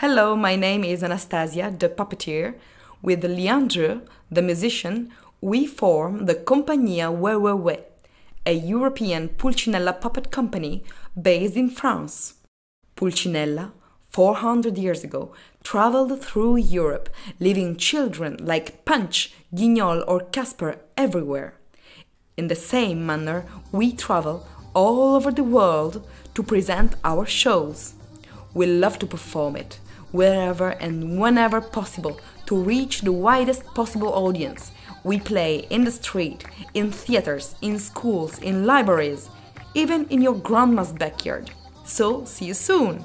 Hello, my name is Anastasia, the puppeteer. With Leandre, the musician, we form the Compagnia UEUEUE, a European Pulcinella puppet company based in France. Pulcinella, 400 years ago, traveled through Europe, leaving children like Punch, Guignol, or Casper everywhere. In the same manner, we travel all over the world to present our shows. We love to perform it wherever and whenever possible to reach the widest possible audience. We play in the street, in theaters, in schools, in libraries, even in your grandma's backyard. So, see you soon!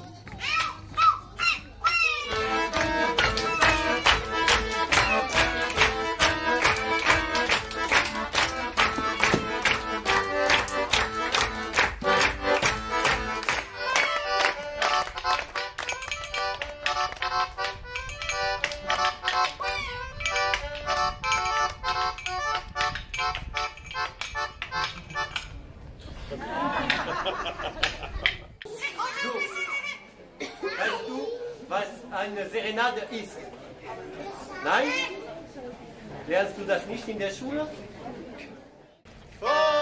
Eine Serenade ist? Nein? Lernst du das nicht in der Schule? Oh!